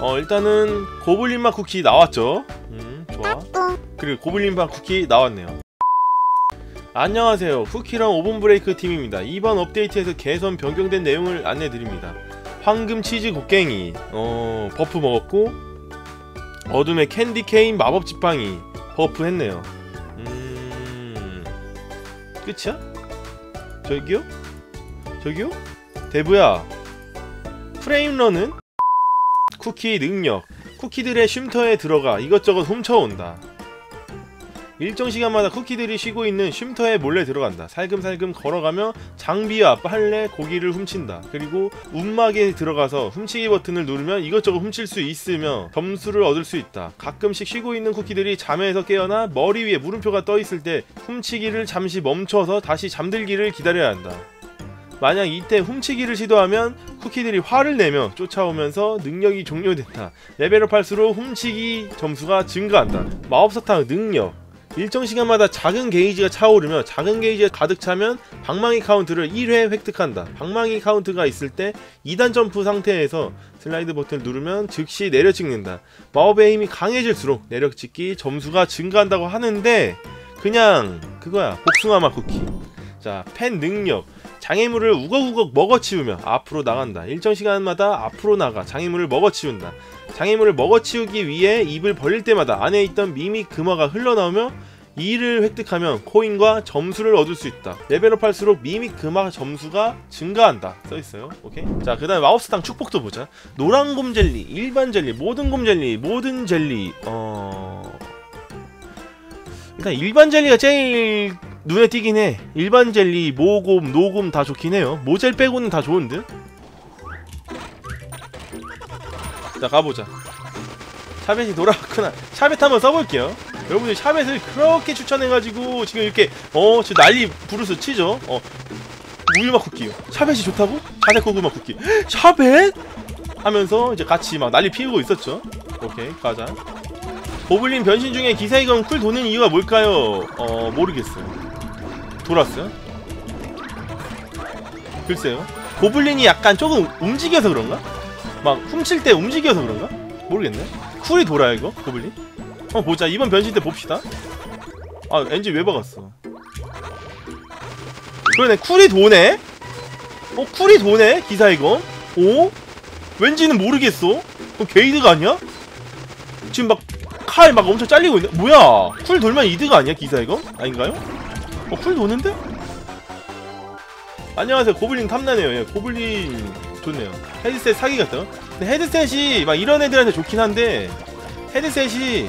어 일단은 고블린맛 쿠키 나왔죠? 음 좋아. 그리고 고블린맛 쿠키 나왔네요. 안녕하세요. 쿠키런 오븐브레이크 팀입니다. 이번 업데이트에서 개선 변경된 내용을 안내드립니다. 황금 치즈 곡괭이 어 buff 먹었고 어둠의 캔디 케인 마법 지팡이 buff 했네요. 음 끝이야? 저기요? 저기요? 대부야 프레임런은 쿠키 능력 쿠키들의 쉼터에 들어가 이것저것 훔쳐온다 일정 시간마다 쿠키들이 쉬고 있는 쉼터에 몰래 들어간다. 살금살금 걸어가며 장비와 빨래, 고기를 훔친다. 그리고 움막에 들어가서 훔치기 버튼을 누르면 이것저것 훔칠 수 있으며 점수를 얻을 수 있다. 가끔씩 쉬고 있는 쿠키들이 잠에서 깨어나 머리 위에 물음표가 떠 있을 때 훔치기를 잠시 멈춰서 다시 잠들기를 기다려야 한다. 만약 이때 훔치기를 시도하면 쿠키들이 화를 내며 쫓아오면서 능력이 종료된다. 레벨업 할수록 훔치기 점수가 증가한다. 마법사탕 능력 일정 시간마다 작은 게이지가 차오르며 작은 게이지가 가득 차면 방망이 카운트를 1회 획득한다. 방망이 카운트가 있을 때 2단 점프 상태에서 슬라이드 버튼을 누르면 즉시 내려찍는다. 마법의 힘이 강해질수록 내려찍기 점수가 증가한다고 하는데 그냥 그거야 복숭아맛 쿠키. 자, 펫 능력 장애물을 우걱우걱 먹어치우며 앞으로 나간다. 일정 시간마다 앞으로 나가 장애물을 먹어치운다. 장애물을 먹어치우기 위해 입을 벌릴 때마다 안에 있던 mimic 금화가 흘러나오며 이를 획득하면 코인과 점수를 얻을 수 있다. 레벨업 할수록 mimic 금화 점수가 증가한다. 써있어요. 오케이. 자, 그 다음에 마우스탕 축복도 보자. 노란 곰 젤리, 일반 젤리, 모든 곰 젤리, 모든 젤리, 어. 일단 일반 젤리가 제일 눈에 띄긴 해. 일반 젤리, 모곰, 노곰 다 좋긴 해요. 모젤 빼고는 다 좋은데? 자, 가보자. 샤벳이 돌아왔구나. 샤벳 한번 써볼게요. 여러분들 샤벳을 그렇게 추천해가지고 지금 이렇게 어, 저 난리 부르스 치죠? 어, 우유맛 쿠키요. 샤벳이 좋다고? 자색 고구마 쿠키. 샤벳? 하면서 이제 같이 막 난리 피우고 있었죠. 오케이, 가자. 고블린 변신 중에 기사 이거 cool 도는 이유가 뭘까요? 어, 모르겠어요. 돌았어요? 글쎄요. 고블린이 약간 조금 움직여서 그런가? 막 훔칠 때 움직여서 그런가? 모르겠네. cool이 돌아요 이거 고블린? 어 보자 이번 변신 때 봅시다. 아 엔진 왜 박았어? 그러네 cool이 도네. 어 cool이 도네 기사 이거. 오? 왠지는 모르겠어. 그 게이드가 아니야? 지금 막칼막 엄청 잘리고 있네. 뭐야? 쿨 돌면 이드가 아니야 기사 이거? 아닌가요? 어쿨 도는데? 안녕하세요 고블린 탐나네요. 예, 고블린 좋네요. 헤드셋 사기 같아요. 근데 헤드셋이 막 이런 애들한테 좋긴 한데 헤드셋이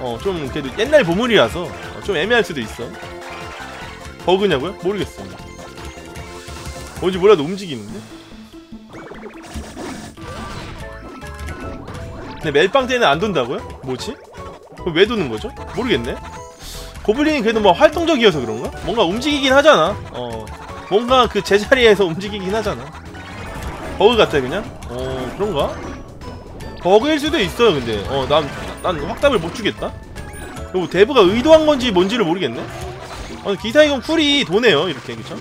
어 좀 그래도 옛날 보물이라서 어, 좀 애매할 수도 있어. 버그냐고요? 모르겠어요. 뭔지 몰라도 움직이는데? 근데 멜빵 때는 안 돈다고요? 뭐지? 왜 도는 거죠? 모르겠네. 고블린이 그래도 뭐 활동적이어서 그런가? 뭔가 움직이긴 하잖아. 어, 뭔가 그 제자리에서 움직이긴 하잖아. 버그 같아 그냥? 어 그런가? 버그일 수도 있어요 근데 어난 난 확답을 못 주겠다 그리고 데브가 의도한 건지 뭔지를 모르겠네 어, 기사이건 쿨이 도네요 이렇게 그쵸?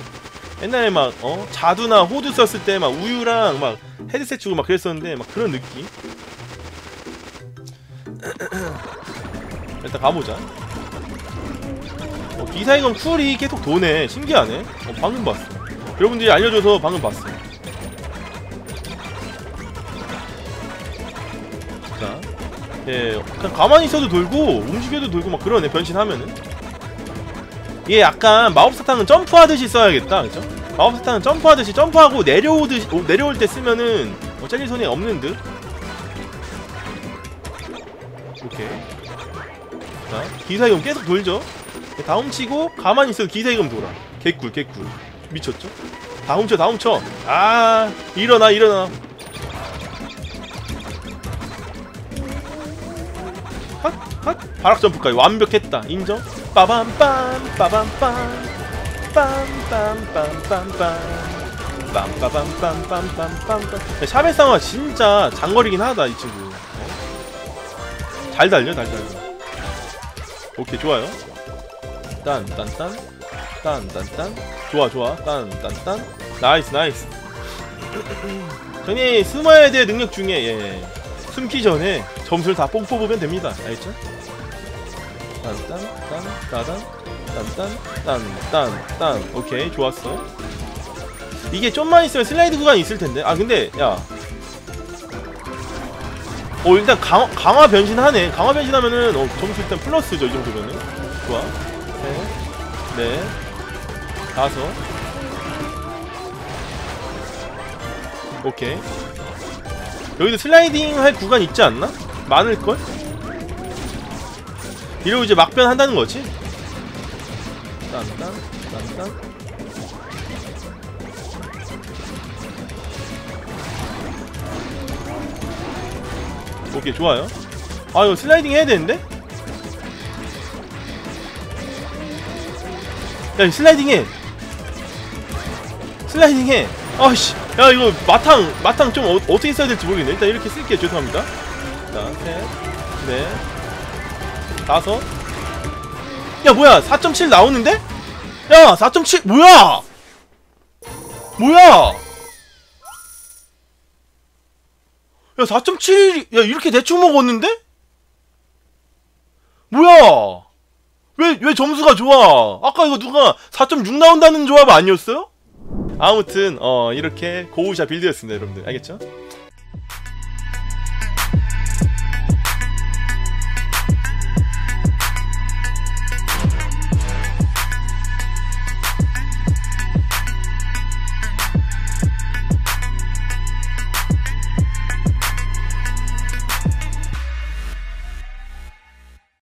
옛날에 막 어? 자두나 호두 썼을 때 막 우유랑 막 헤드셋 주고 막 그랬었는데 막 그런 느낌 일단 가보자 어, 기사이건 쿨이 계속 도네 신기하네 어, 방금 봤어 여러분들이 알려줘서 방금 봤어 자, 예, 그냥 가만히 있어도 돌고 움직여도 돌고 막 그러네 변신하면은. 얘 약간 마법사탕은 점프하듯이 써야겠다, 그죠? 마법사탕은 점프하듯이 점프하고 내려오듯이 오, 내려올 때 쓰면은 뭐 잘릴 손이 없는 듯. 오케이. 자, 기사이금 계속 돌죠. 다 훔치고 가만히 있어도 기사이금 돌아. 개꿀, 개꿀. 미쳤죠? 다 훔쳐, 다 훔쳐. 아, 일어나, 일어나. 핫, 핫. 바락 점프까지 완벽했다. 인정? 빠밤빰, 빠밤빰. 빰빰빰빰빰. 빰빠밤빰빰빰빰빰. 샤베 상화 진짜 장거리긴 하다, 이 친구. 어? 잘 달려, 잘 달려. 오케이, 좋아요. 딴, 딴, 딴. 딴, 딴, 딴. 좋아, 좋아. 딴, 딴, 딴. nice, nice. 전이 숨어야 될 능력 중에, 예. 숨기 전에 점수를 다 뽕 뽑으면 됩니다. 알겠죠? 딴딴 딴 따단 딴딴 딴딴 오케이 좋았어. 이게 좀만 있으면 슬라이드 구간이 있을 텐데. 아 근데 야. 어 일단 강화, 강화 변신하네. 강화 변신하면은 어, 점수 일단 플러스죠 이 정도면은. 좋아. 셋, 넷, 다섯. 오케이. 여기도 슬라이딩 할 구간 있지 않나? 많을걸? 이러고 이제 막변 한다는 거지? 딴딴, 딴딴. 오케이, 좋아요. 아, 이거 슬라이딩 해야 되는데? 야, 슬라이딩 해! 슬라이딩 해! 아씨, 야, 이거 마탕, 마탕 좀 어, 어떻게 써야 될지 모르겠네. 일단 이렇게 쓸게요. 죄송합니다. 자, 셋, 넷, 다섯. 야, 뭐야? 4.7 나오는데? 야, 4.7, 뭐야? 뭐야? 야, 4.7, 야, 이렇게 대충 먹었는데? 뭐야? 왜, 왜 점수가 좋아? 아까 이거 누가 4.6 나온다는 조합 아니었어요? 아무튼, 어, 이렇게 고우샤 빌드였습니다, 여러분들. 알겠죠?